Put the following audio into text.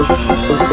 Música